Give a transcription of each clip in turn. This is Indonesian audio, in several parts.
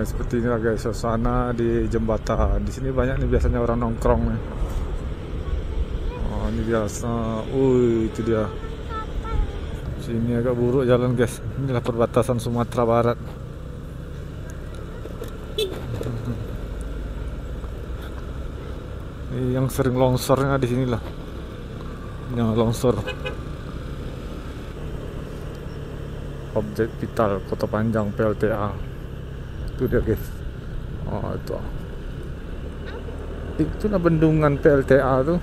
Nah, seperti inilah guys suasana di jembatan. Di sini banyak nih biasanya orang nongkrong nih. Oh, ini dia. Uh, itu dia. Sini agak buruk jalan guys. Inilah perbatasan Sumatera Barat. Ini yang sering longsornya di sinilah. Yang longsor. Objek vital Kota Panjang PLTA. Itu dia guys. Oh itu. Itu lah bendungan PLTA tuh.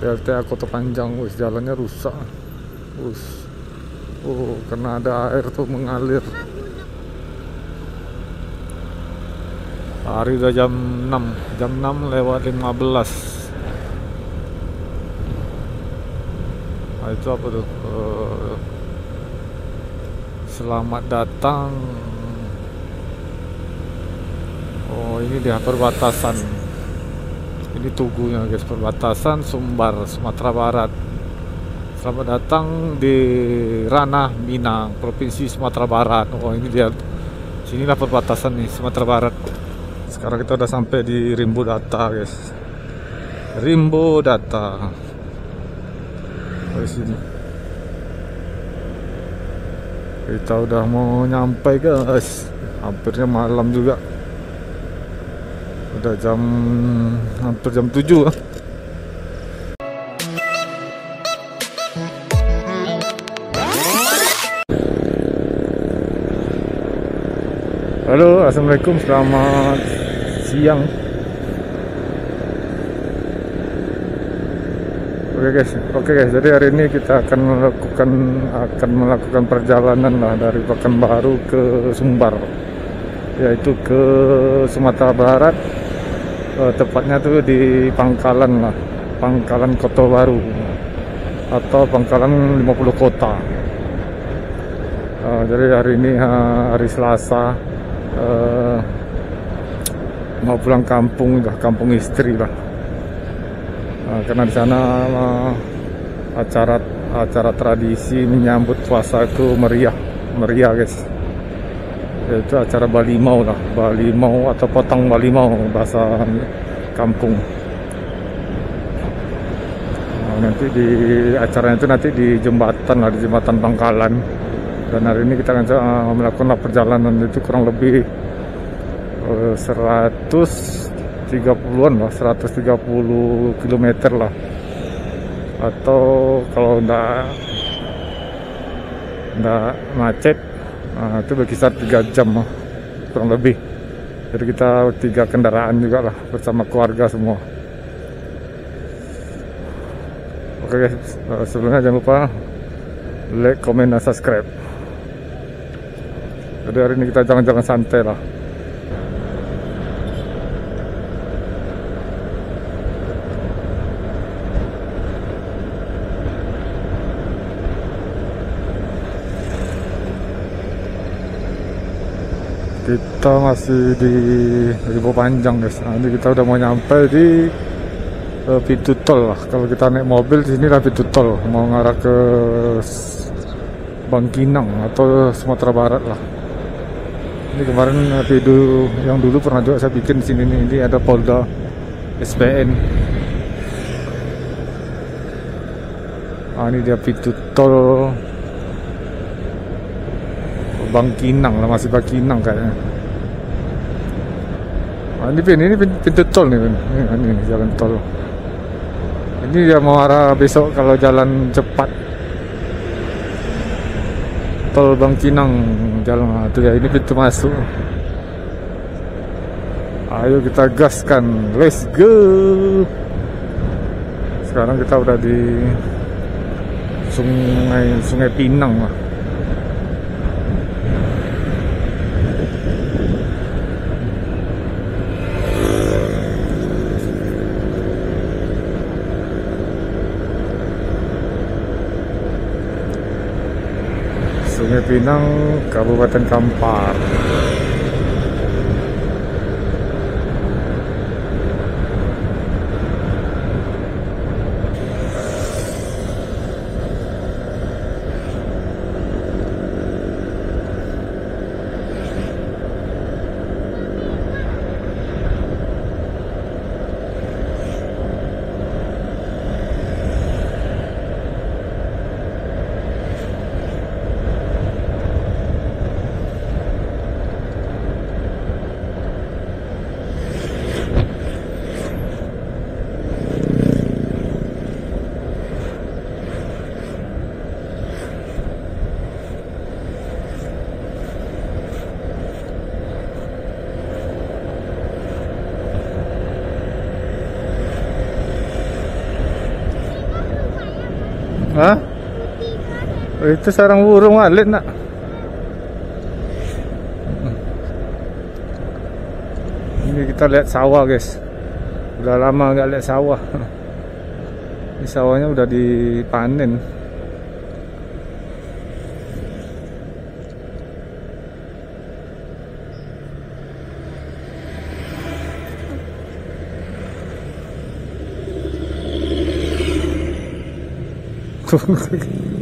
PLTA Kota Panjang, wis jalannya rusak. Us. Oh, karena ada air tuh mengalir. Hari udah jam 6, jam 6 lewat 15. Nah, itu apa tuh? Eh, selamat datang. Oh, ini dia perbatasan. Ini tugunya guys, perbatasan Sumbar, Sumatera Barat. Selamat datang di ranah Minang, Provinsi Sumatera Barat. Oh, ini dia. Sinilah perbatasan nih Sumatera Barat. Sekarang kita udah sampai di Rimbo Data, guys. Rimbo Data. Di sini. Kita udah mau nyampe, guys. Hampirnya malam juga. Udah jam hampir jam 7 lah. Halo, assalamualaikum, selamat siang. Oke guys, oke guys. Jadi hari ini kita akan melakukan akan melakukan perjalanan lah dari Pekanbaru ke Sumbar, yaitu ke Sumatera Barat. Eh, tepatnya tuh di Pangkalan lah, Pangkalan Kota Baru atau Pangkalan 50 Kota. Eh, jadi hari ini eh, hari Selasa eh, mau pulang kampung lah, kampung istri lah. Eh, karena di sana eh, acara acara tradisi menyambut puasa itu meriah, meriah guys. Yaitu acara Balimau lah, Balimau atau potong Balimau bahasa kampung. Nah, nanti di acaranya itu nanti di jembatan lah, di jembatan Pangkalan dan hari ini kita akan uh, melakukan perjalanan itu kurang lebih uh, 130-an lah 130 km lah. Atau kalau enggak enggak macet uh, itu berkisar 3 jam lah, kurang lebih. Jadi kita tiga kendaraan juga lah bersama keluarga semua. Oke guys uh, sebelumnya jangan lupa like, comment, dan subscribe. Jadi hari ini kita jalan-jalan santai lah. Kita masih di Ribu Panjang guys. Ini kita udah mau nyampe di uh, pintu tol lah. Kalau kita naik mobil di sini lah pintu tol. Mau ngarah ke Bangkinang atau Sumatera Barat lah ini kemarin video yang dulu pernah juga saya bikin di sini nih ini ada Polda SPN ah ini dia pintu tol Bangkinang lah masih Bangkinang kayaknya ini pin ini pintu tol nih pin ini, ini jalan tol. Ini dia mau arah besok kalau jalan cepat. Tol Bangkinang jalan itu ya ini pintu masuk. Ayo kita gaskan let's go. Sekarang kita udah di sungai sungai Pinang lah Sungai Pinang, Kabupaten Kampar. Itu sarang burung walet nak. Ini kita lihat sawah guys. Udah lama nggak lihat sawah. Ini sawahnya udah dipanen.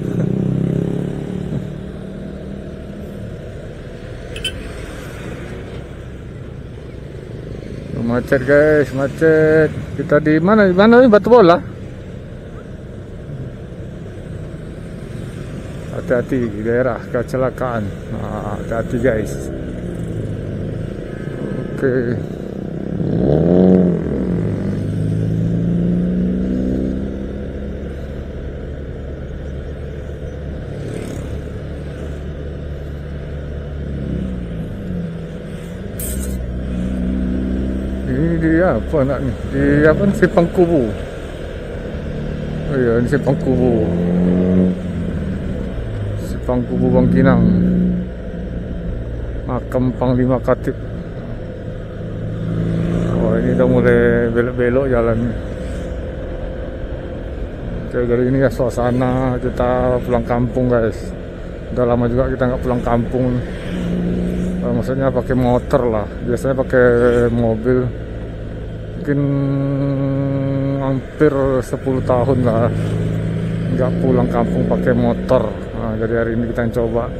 macet guys, macet. Kita di mana? Di mana ini batu bola? Hati-hati daerah kecelakaan. Nah, hati-hati guys. Oke. Ini ni? Di apa ni? Simpang Kubu. Oh ya, ini Simpang Kubu. Simpang Kubu Bangkinang. Makam Panglima Katib. Oh, ini dah mulai belok-belok jalan. Okay, kali ini ya suasana kita pulang kampung guys. Udah lama juga kita nggak pulang kampung. Uh, maksudnya pakai motor lah. Biasanya pakai mobil. Mungkin hampir 10 tahun lah nggak pulang kampung pakai motor. Nah, jadi hari ini kita coba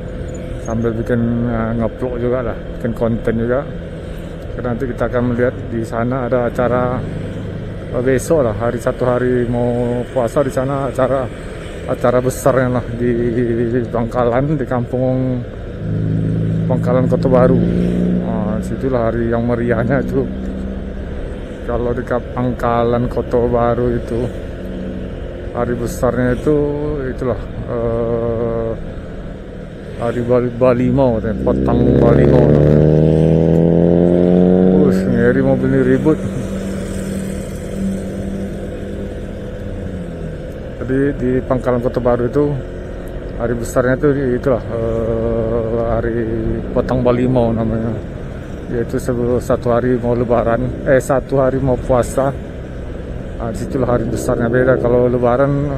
sambil bikin uh, ngevlog juga lah, bikin konten juga. Karena nanti kita akan melihat di sana ada acara uh, besok lah, hari satu hari mau puasa di sana acara acara besarnya lah di Bangkalan di kampung Bangkalan Kota Baru. Nah, situlah hari yang meriahnya itu. Kalau di Pangkalan Kota Baru itu hari besarnya itu itulah eh, hari Bali Balimau, potang Balimau. Us, ngeri mobil ini ribut. Jadi di Pangkalan Kota Baru itu hari besarnya itu itulah eh, hari potong balimau namanya yaitu satu hari mau lebaran eh satu hari mau puasa. Nah, di situlah hari besarnya. Beda kalau lebaran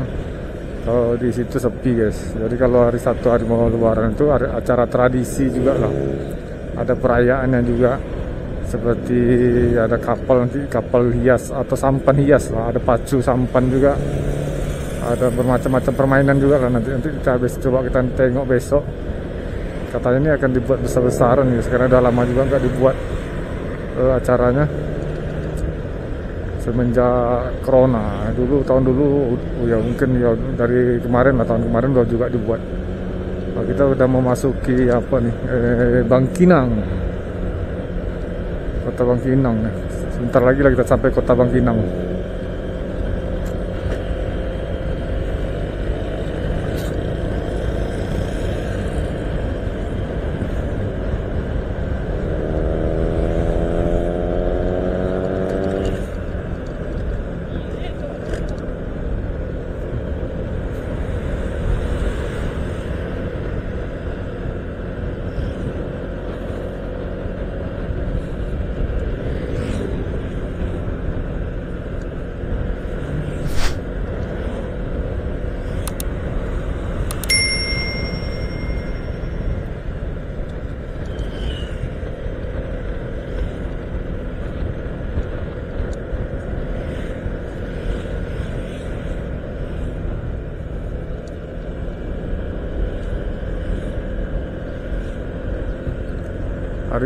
kalau di situ sepi guys. Jadi kalau hari satu hari mau lebaran itu ada acara tradisi juga lah. Ada perayaannya juga. Seperti ada kapal nanti kapal hias atau sampan hias lah. Ada pacu sampan juga. Ada bermacam-macam permainan juga lah. Nanti nanti kita habis coba kita tengok besok katanya ini akan dibuat besar-besaran ya sekarang udah lama juga nggak dibuat uh, acaranya. Semenjak corona. Dulu tahun dulu oh ya mungkin ya dari kemarin lah tahun kemarin udah juga dibuat. Nah, kita udah memasuki apa nih eh, Bangkinang kota Bangkinang sebentar lagi lah kita sampai kota Bangkinang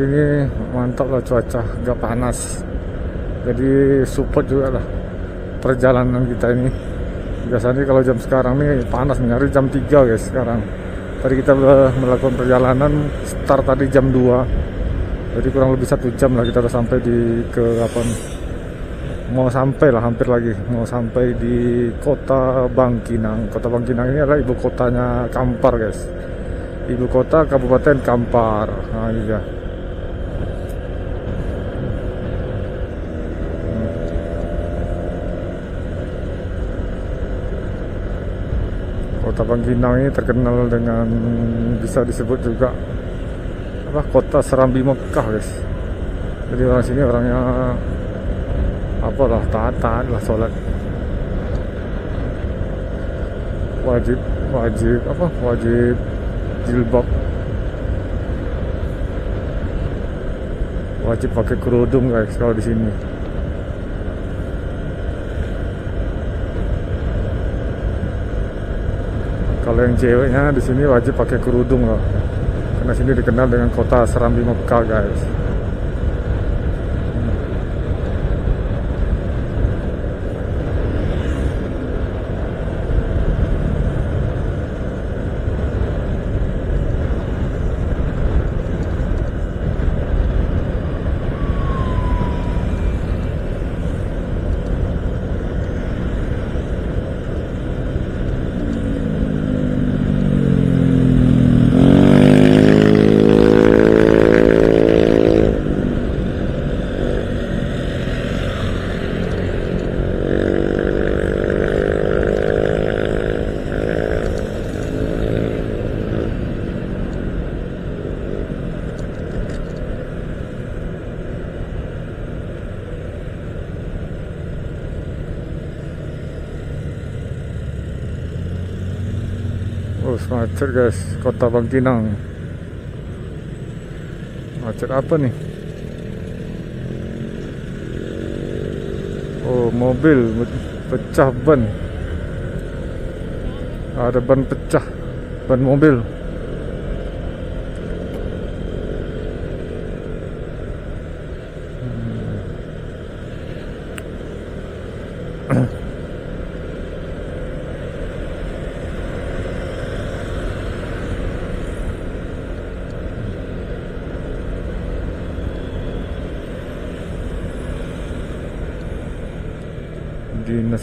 hari ini mantap lah cuaca gak panas. Jadi support juga lah perjalanan kita ini. Biasanya kalau jam sekarang nih panas nih hari jam 3 guys sekarang. Tadi kita melakukan perjalanan start tadi jam 2 jadi kurang lebih satu jam lah kita udah sampai di ke apa mau sampai lah hampir lagi. Mau sampai di kota Bangkinang. Kota Bangkinang ini adalah ibu kotanya Kampar guys. Ibu kota Kabupaten Kampar. Nah ini Kota Bangkinang ini terkenal dengan bisa disebut juga apa kota Serambi Mekah guys. Jadi orang sini orangnya apalah taat-taat lah sholat. Wajib wajib apa wajib jilbab. Wajib pakai kerudung guys kalau di sini kalau yang ceweknya di sini wajib pakai kerudung loh. Karena sini dikenal dengan kota Serambi Mekah guys Oh, macet guys, kota Bangkinang. Macet apa nih? Oh, mobil pecah ban. Ada ban pecah, ban mobil.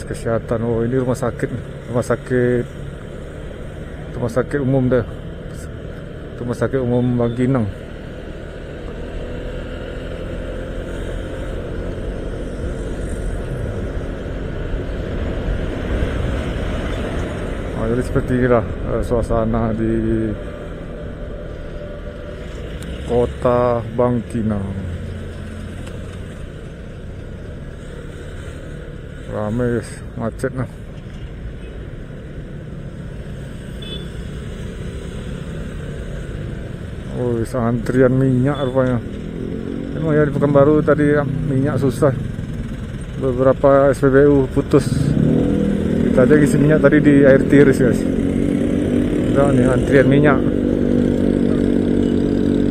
Dinas kesehatan oh ini rumah sakit rumah sakit rumah sakit umum dah. Rumah sakit umum Bangkinang oh, jadi seperti inilah uh, suasana di kota Bangkinang rame guys macet nah. Oh antrian minyak rupanya. Emang ya di Pekanbaru tadi minyak susah. Beberapa SPBU putus. Kita aja isi minyak tadi di air tiris guys. Udah nih antrian minyak.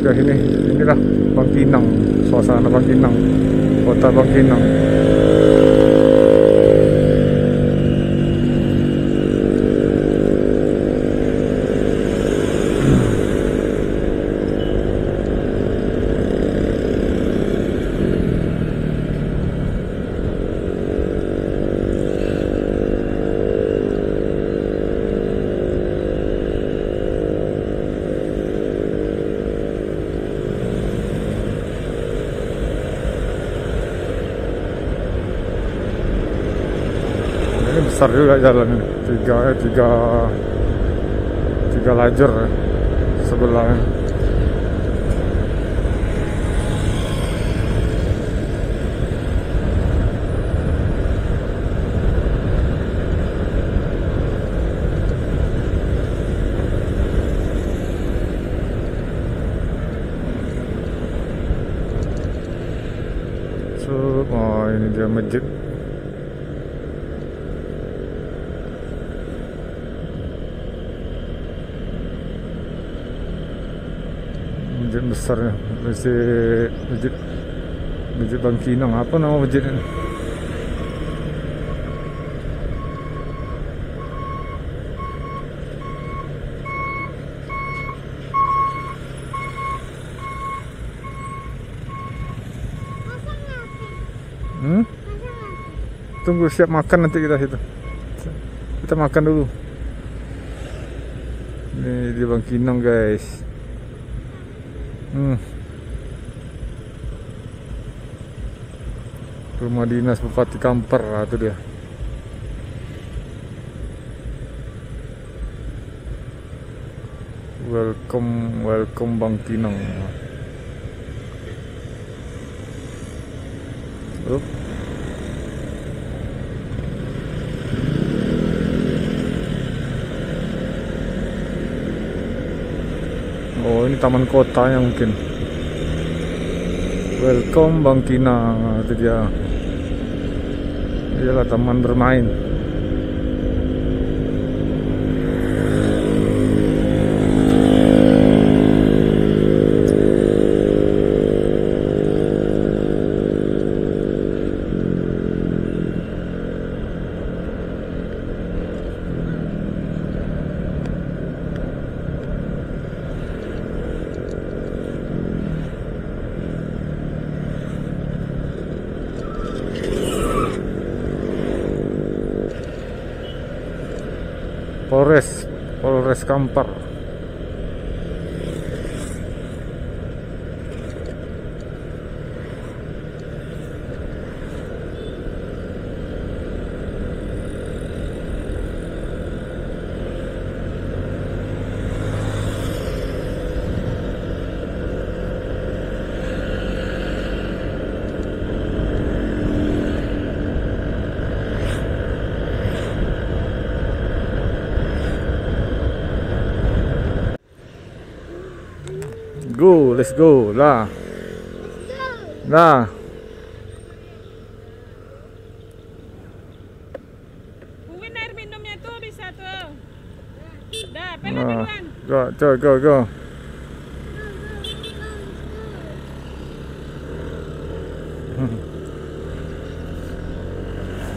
Ini inilah Bangkinang suasana Bangkinang kota Bangkinang ini besar juga jalan tiga eh, tiga tiga lajur ya, sebelahnya so oh ini dia masjid masjid besar ya masjid masjid masjid Bangkinang apa nama masjid ini hmm? tunggu siap makan nanti kita situ. Kita makan dulu. Ini di Bangkinang guys Hmm. Rumah dinas Bupati Kamper, nah, itu dia. welcome welcome Bang Kinang Up. Oh ini taman kotanya mungkin. Welcome Bang Kinang itu dia. Iyalah taman bermain Polres let's go lah. Lah. Kuwin air minumnya tuh bisa tuh. Dah, pelan Ah, duluan. go, go, go, go.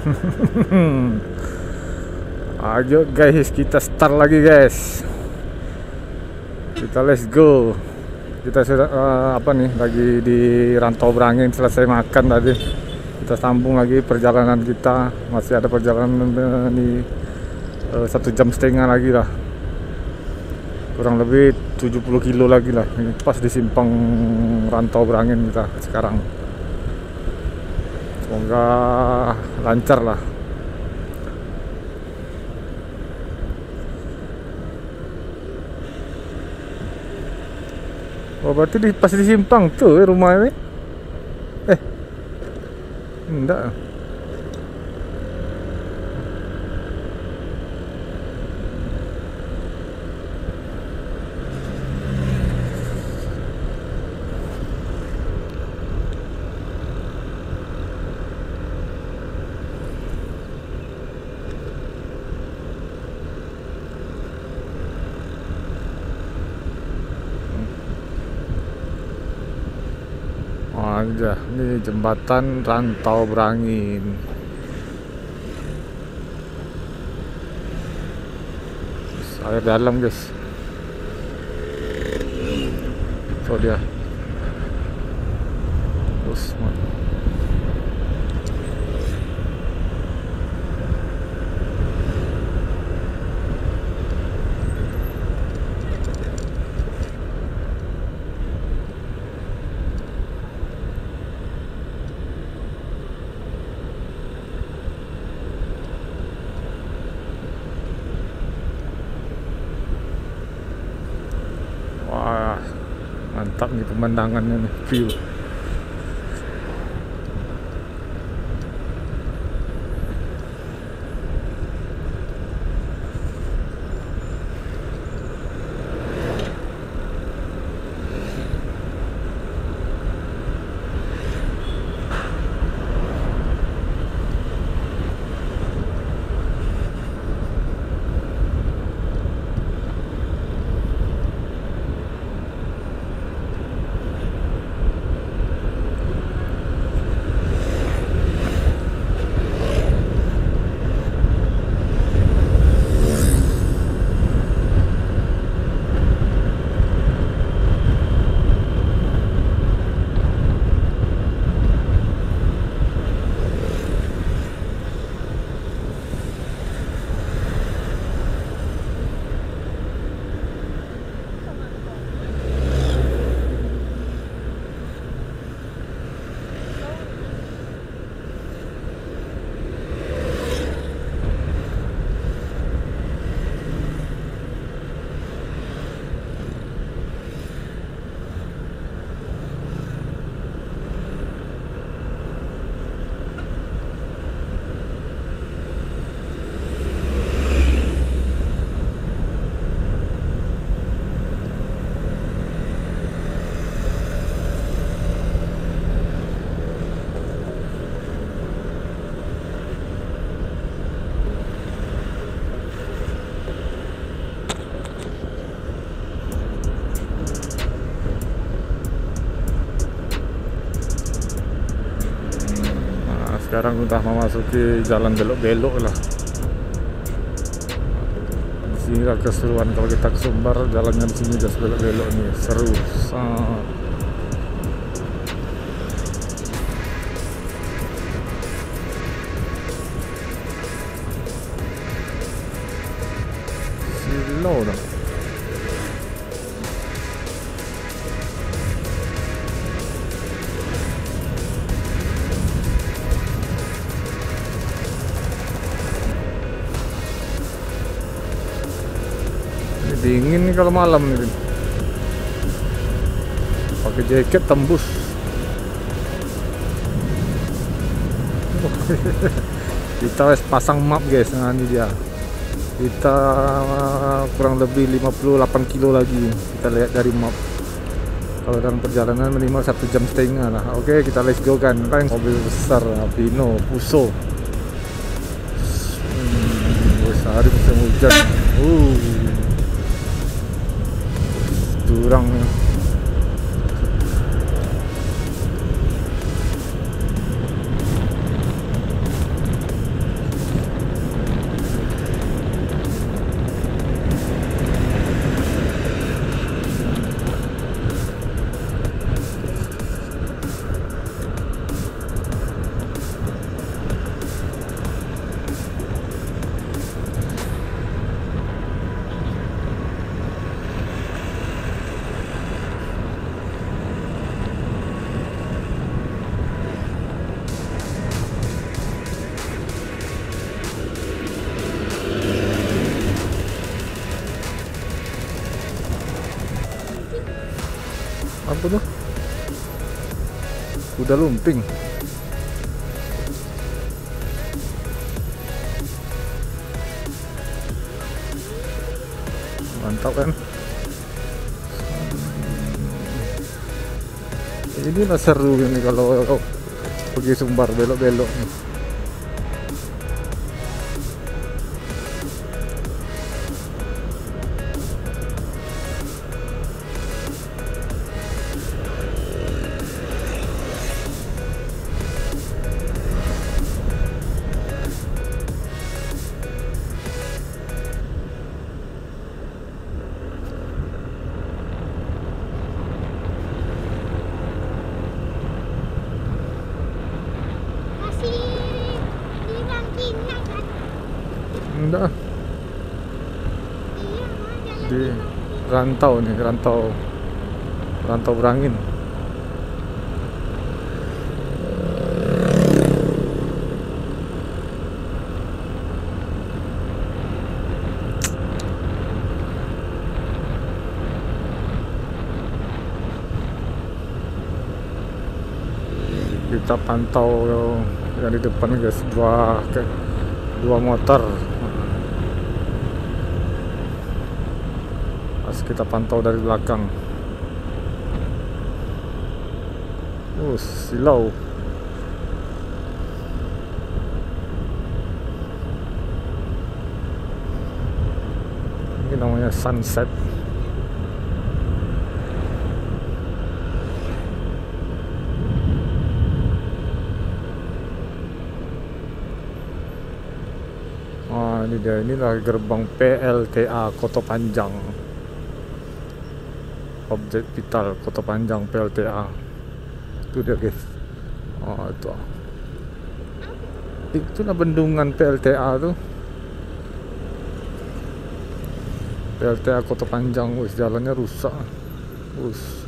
Ayo guys, kita start lagi guys. Kita let's go. Kita sudah eh, apa nih lagi di Rantau Berangin selesai makan tadi. Kita sambung lagi perjalanan kita. Masih ada perjalanan eh, di eh, satu jam setengah lagi lah kurang lebih 70 kilo lagi lah ini pas di simpang rantau berangin kita sekarang semoga lancar lah oh berarti di, pas di simpang tuh eh, rumah ini eh enggak Oh, aja ini jembatan rantau berangin. Air dalam guys. So dia. Terus wah mantap nih pemandangannya nih view sekarang udah memasuki jalan belok-belok lah. Di sini keseruan. Kalau kita ke Sumbar jalannya di sini just belok-belok nih. Seru sangat kalau malam. Vin. Pakai jaket tembus. Kita pasang map guys. Nah ini dia. Kita uh, kurang lebih 58 kilo lagi. Kita lihat dari map. Kalau dalam perjalanan minimal satu jam setengah lah. Oke kita let's go kan. Range mobil besar Pino Puso. Hmm, hari musim hujan. Uh. Kuda lumping. Mantap kan? Ini seru ini kalau pergi Sumbar belok-belok nih. Rantau nih, rantau rantau berangin. Kita pantau yang di depan guys dua dua motor Pas kita pantau dari belakang. Oh, silau. Ini namanya sunset. Oh, ini dia. Inilah gerbang PLTA Koto Panjang. Objek vital Kota Panjang PLTA itu dia guys. Oh itu. Itulah bendungan PLTA tuh PLTA Kota Panjang wis jalannya rusak. Us.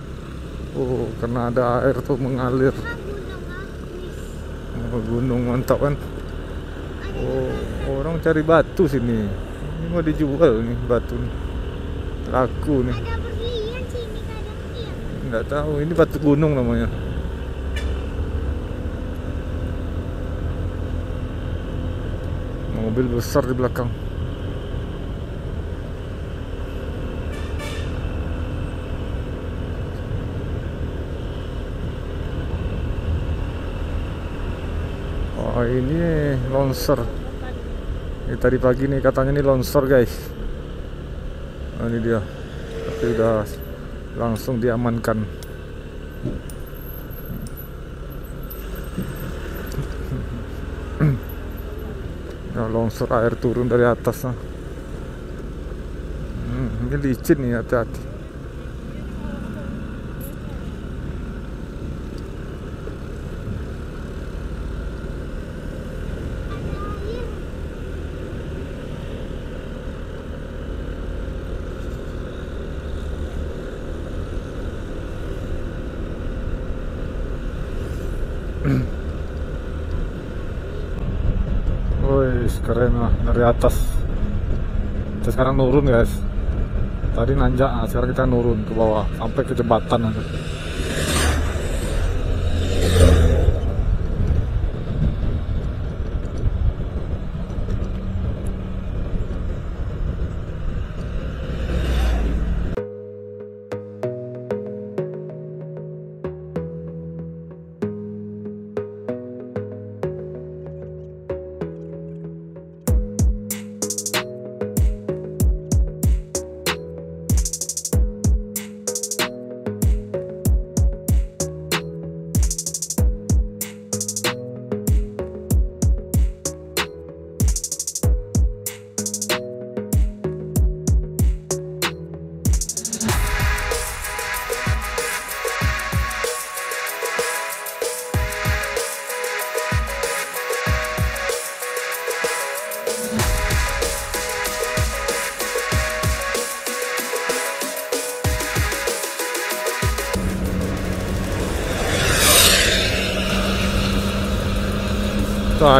oh karena ada air tuh mengalir. Ah, oh, gunung mantap kan? Oh orang cari batu sini. Ini mau dijual nih batu nih. Laku nih Ada berlian sini kadang iya. Nggak tahu. Ini batu gunung namanya. Mobil besar di belakang. Oh ini longsor ini tadi pagi nih katanya ini longsor guys. Oh, ini dia. Tapi udah langsung diamankan. Ya, longsor air turun dari atas ah. hmm, ini licin nih hati-hati. Dari atas. Kita sekarang nurun guys. Tadi nanjak, nah, sekarang kita nurun ke bawah sampai ke jembatan.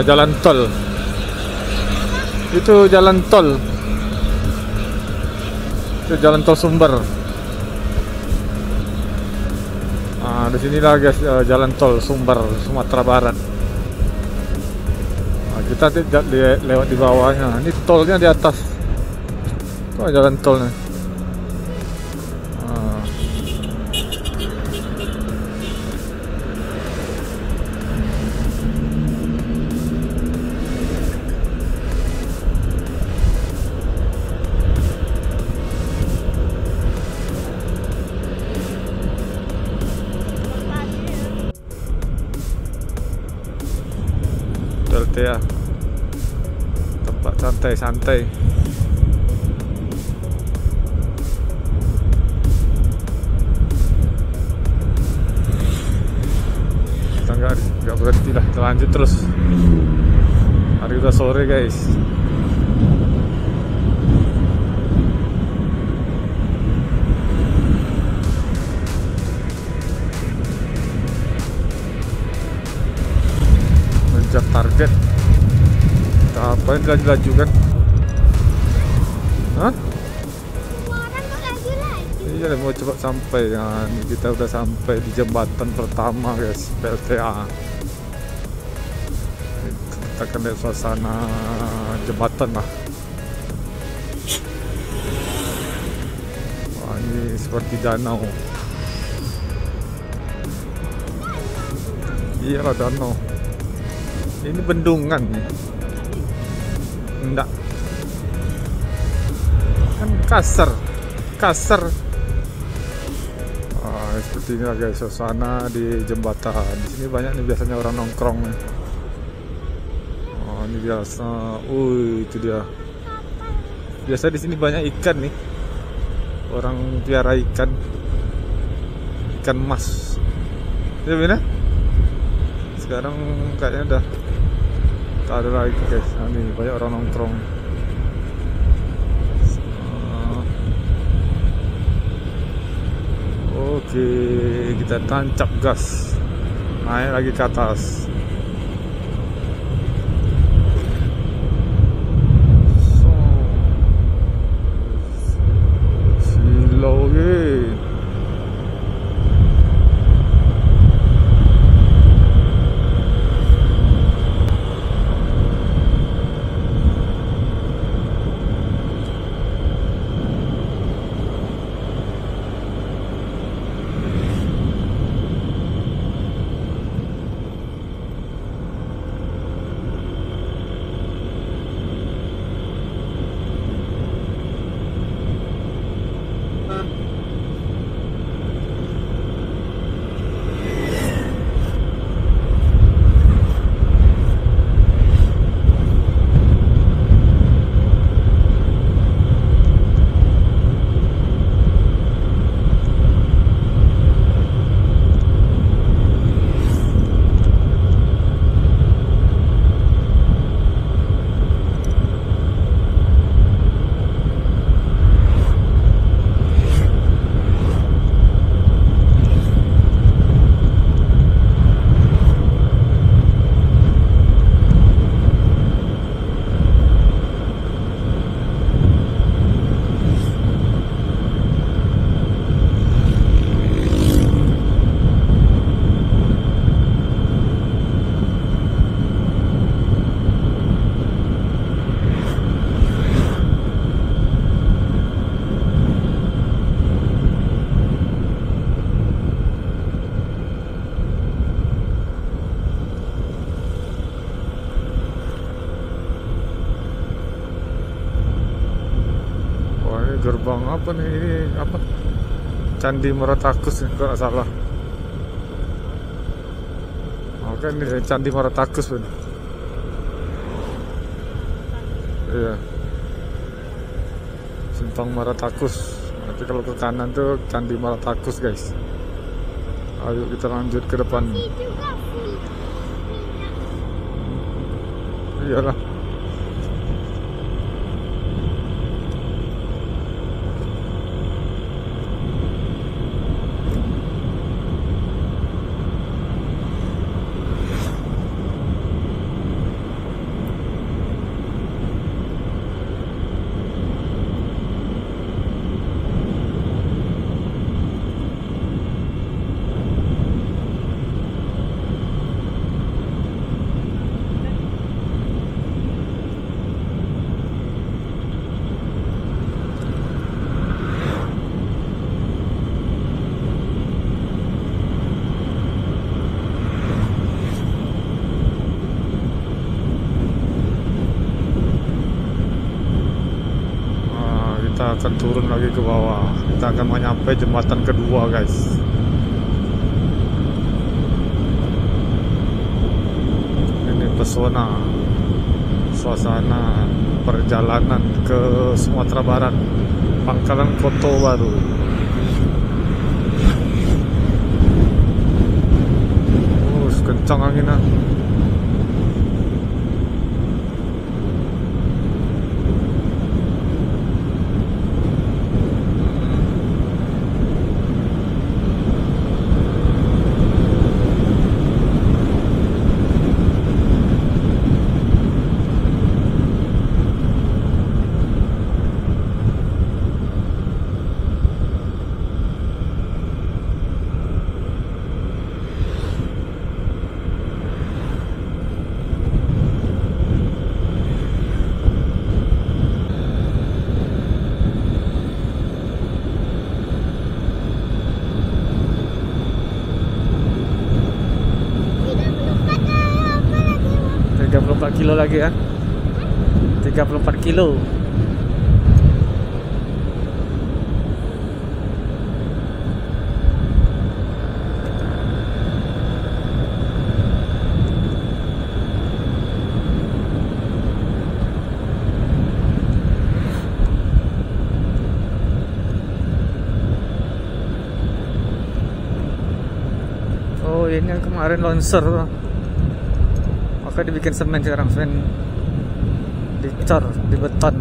Jalan tol. Itu jalan tol. Itu jalan tol Sumber. Ah, di sinilah guys eh, jalan tol Sumber Sumatera Barat. Ah, kita di- lewat di bawahnya. Ini tolnya di atas. Itu jalan tolnya. Tempat santai-santai kita nggak nggak berhenti lah kita lanjut terus. Hari udah sore guys. Mengejar target apain laju-laju kan Hah? Iya mau cepat sampai ya. Ini kita udah sampai di jembatan pertama guys PLTA. Kita akan lihat suasana jembatan lah. Wah ini seperti danau. Iya lah danau. Ini bendungan. Enggak. Kan kasar. Kasar. Ah, seperti inilah guys suasana di jembatan. Di sini banyak nih biasanya orang nongkrong nih. Oh, ini biasa. Uy, itu dia. Biasa di sini banyak ikan nih. Orang piara ikan. Ikan mas. Ya benar? Sekarang kayaknya udah ada lagi guys. Nah, ini banyak orang nongkrong. Oke, kita tancap gas. Naik lagi ke atas. Apa nih ini apa Candi Muratakus nih kalau salah. Oke ini Candi Muratakus pun iya. Simpang Maratakus nanti kalau ke kanan tuh Candi Maratakus guys. Ayo kita lanjut ke depan. Iyalah Nah, kita akan turun lagi ke bawah. Kita akan mau nyampe jembatan kedua guys. Ini pesona suasana perjalanan ke Sumatera Barat Pangkalan Koto Baru. Oh kencang anginnya Tidak melupakan apa lagi, Mak? 34 kilo lagi ya 34 kilo Oh ini kemarin longsor maka dibikin semen sekarang semen dicor di beton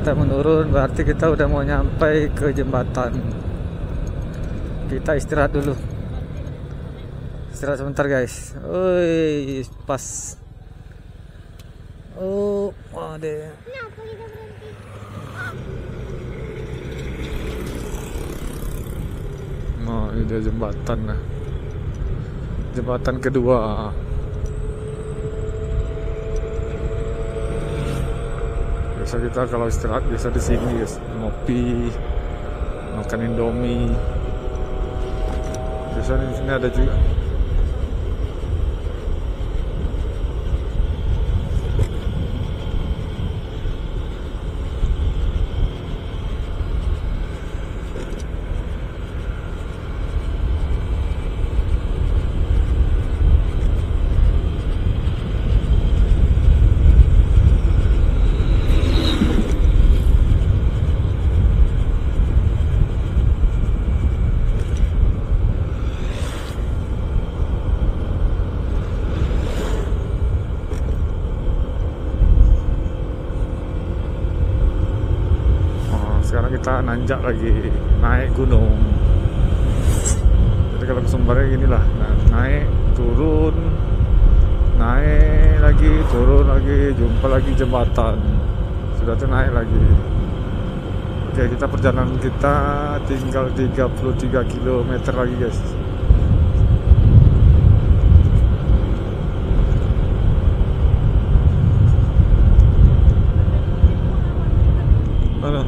kita menurun berarti kita udah mau nyampe ke jembatan. Kita istirahat dulu. Istirahat sebentar guys. Oi, pas. Oh berhenti? Nah, ini dia jembatan nah. Jembatan kedua. Biasa kita kalau istirahat biasa di sini guys, ngopi, makan indomie. Biasa di sini ada juga. Oh, sekarang kita nanjak lagi naik gunung. Jadi kalau kesumbarnya gini lah nah, naik turun naik lagi turun lagi jumpa lagi jembatan. Sudah tuh naik lagi. Oke kita perjalanan kita tinggal 33 km lagi guys.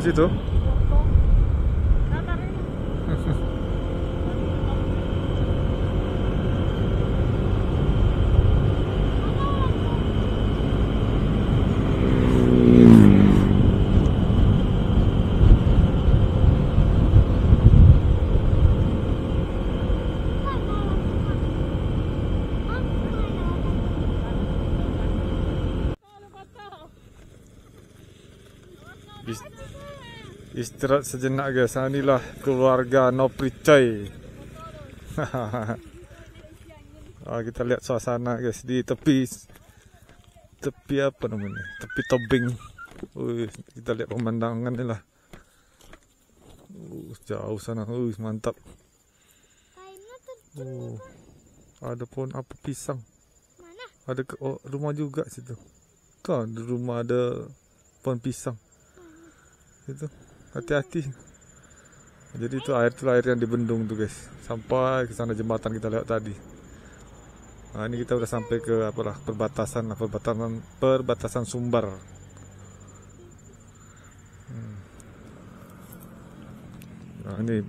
Situ Istirahat sejenak guys. Ha, inilah keluarga Nopricoy. ah, kita lihat suasana guys di tepi tepi apa namanya? Tepi tebing. Wih, kita lihat pemandangan ni lah. Uh, jauh sana. Uh, mantap. Oh. Ada pohon apa pisang. mana? Ada ke, oh, rumah juga situ. Kan rumah ada pohon pisang. Itu. Hati-hati. Jadi itu air itu air yang dibendung tuh guys. Sampai ke sana jembatan kita lewat tadi. Nah, ini kita udah sampai ke apalah perbatasan perbatasan perbatasan Sumbar. Hmm. Nah, ini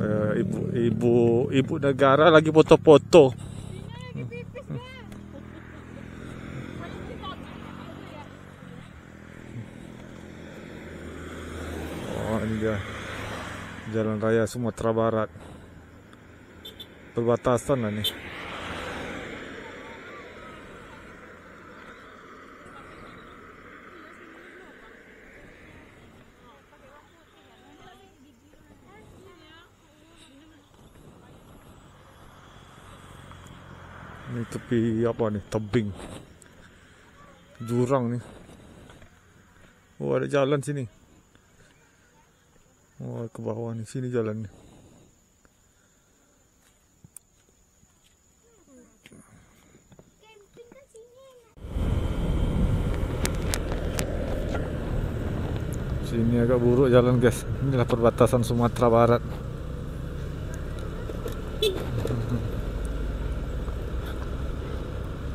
eh, ibu ibu ibu negara lagi foto-foto. Oh ini dia Jalan Raya Sumatera Barat. Perbatasan lah ni. Ni tepi apa ni? Tebing. Jurang ni. Oh ada jalan sini Oh ke bawah ni sini jalan ni. Camping ke sini enak. Sini agak buruk jalan guys. Inilah perbatasan Sumatera Barat.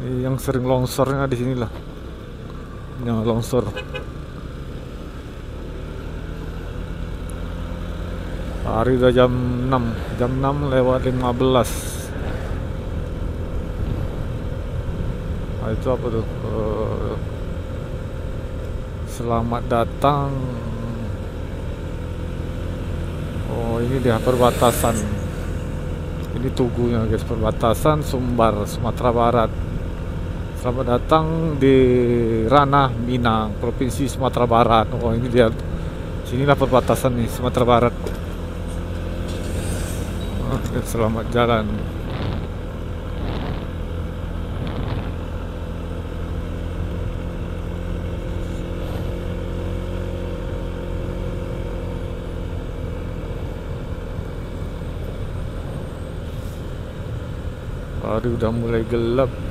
Ini yang sering longsornya di sinilah. Yang longsor. Hari udah jam 6 Jam 6 lewat 15 Nah, itu apa tuh? Eh, Selamat datang. Oh ini dia perbatasan. Ini tugunya guys Perbatasan Sumbar Sumatera Barat. Selamat datang di Ranah Minang Provinsi Sumatera Barat. Oh ini dia. Sinilah perbatasan nih Sumatera Barat Oke, selamat jalan. Hari udah mulai gelap.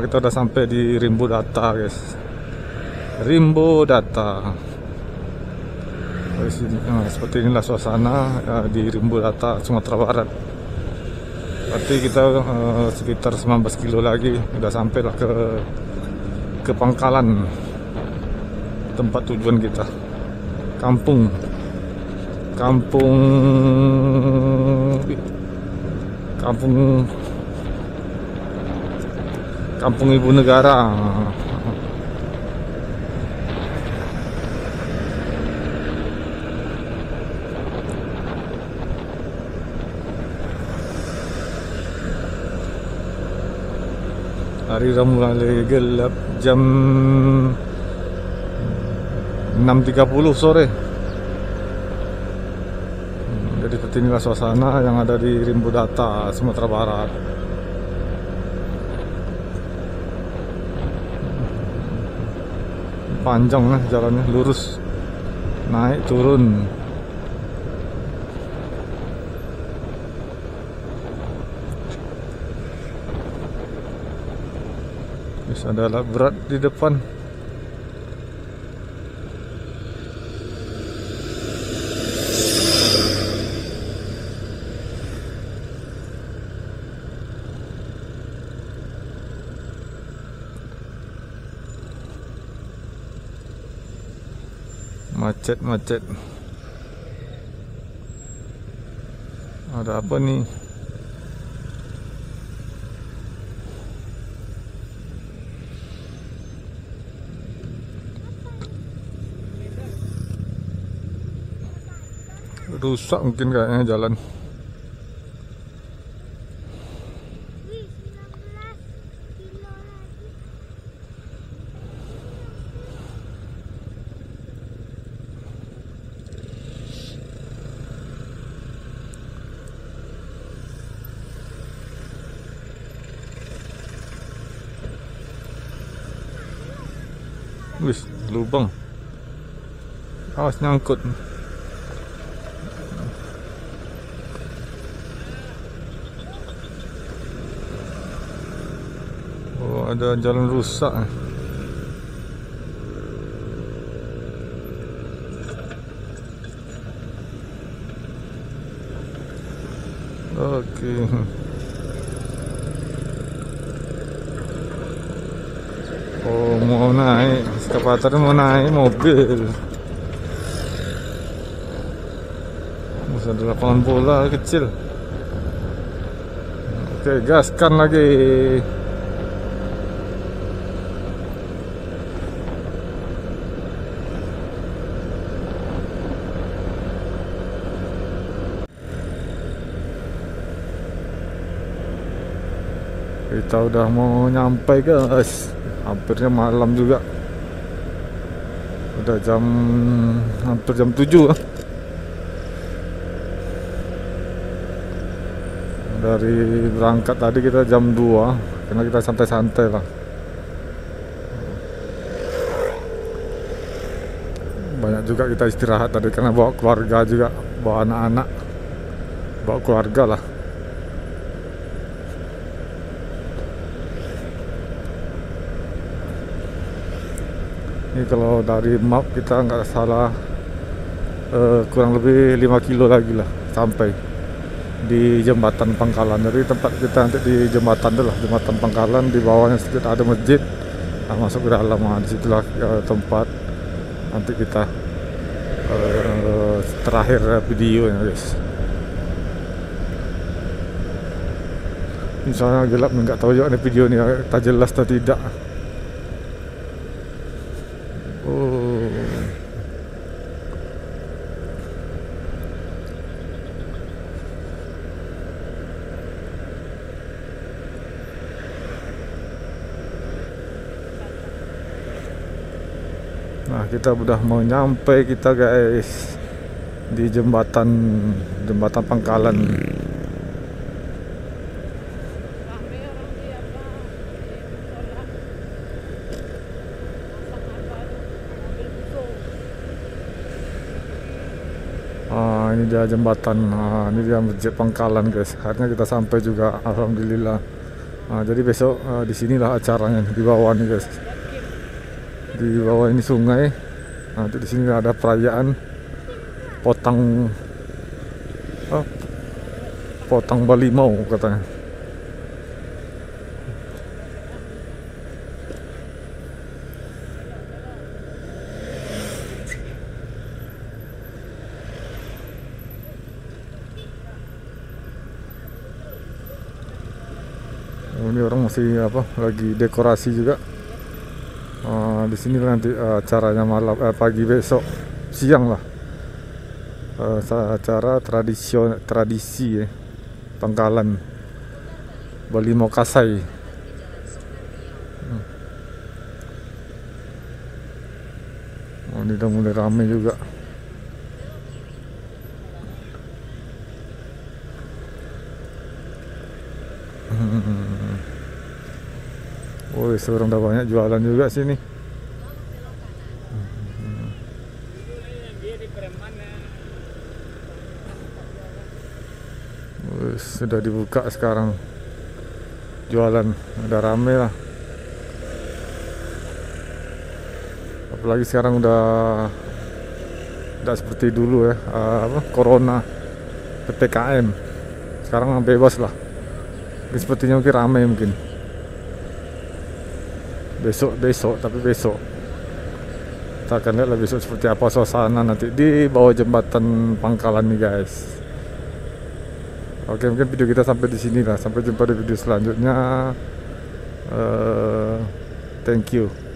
Kita udah sampai di Rimbo Data, guys. Rimbo Data. Nah, seperti inilah suasana ya, di Rimbo Data, Sumatera Barat. Berarti kita eh, sekitar 19 kilo lagi udah sampai lah ke ke Pangkalan tempat tujuan kita. Kampung. Kampung Kampung Kampung Ibu Negara. Hari mulai gelap jam 6.30 sore. Hmm, Jadi inilah suasana yang ada di Rimbu Data, Sumatera Barat. panjang lah jalannya lurus. Naik turun. Terus ada alat berat di depan. Macet-macet. Ada apa nih? Rusak mungkin kayaknya jalan. Wih, 19 kilo lagi. Wis, lubang. Awas nyangkut. Oh, ada jalan rusak. eh. Oke. Oh mau naik Eskavator mau naik mobil Bisa ada lapangan bola kecil. Oke gaskan lagi. Kita udah mau nyampe guys. Hampirnya malam juga. Udah jam Hampir jam 7 lah Dari berangkat tadi kita jam 2 Karena kita santai-santai lah. Banyak juga kita istirahat tadi Karena bawa keluarga juga Bawa anak-anak. Bawa keluarga lah. Ini kalau dari map kita nggak salah eh, kurang lebih 5 kilo lagi lah sampai di jembatan Pangkalan. Dari tempat kita nanti di jembatan dulu lah, jembatan Pangkalan di bawahnya sedikit ada masjid. Nah, masuk ke dalam, nah, di situlah eh, tempat nanti kita eh, terakhir videonya guys. Misalnya gelap nggak tahu juga nih video ini tak jelas atau tidak. Oh. Nah, kita udah mau nyampe kita guys di jembatan jembatan Pangkalan. Ah, ini dia jembatan. Ah, ini dia masjid Pangkalan guys. Akhirnya kita sampai juga. Alhamdulillah. Ah, jadi besok ah, di sinilah acaranya di bawah nih guys. Di bawah ini sungai. Nanti di sini ada perayaan potang oh, potang Balimau katanya. Ini orang masih apa lagi dekorasi juga di sini nanti ah, acaranya malam eh, pagi besok siang lah Eh, acara tradisi tradisi ya Pangkalan Bali Mokasai Hmm. Oh, ini udah mulai rame juga Oh, seorang udah banyak jualan juga sini. Sudah dibuka sekarang. Jualan udah rame lah. Apalagi sekarang udah tidak seperti dulu ya eh, apa corona ppkm sekarang bebas lah. Mungkin sepertinya mungkin ramai mungkin. Besok besok tapi besok. Kita akan lihat lah besok seperti apa suasana nanti di bawah jembatan pangkalan nih guys oke mungkin video kita sampai di sini lah. Sampai jumpa di video selanjutnya. Eh, thank you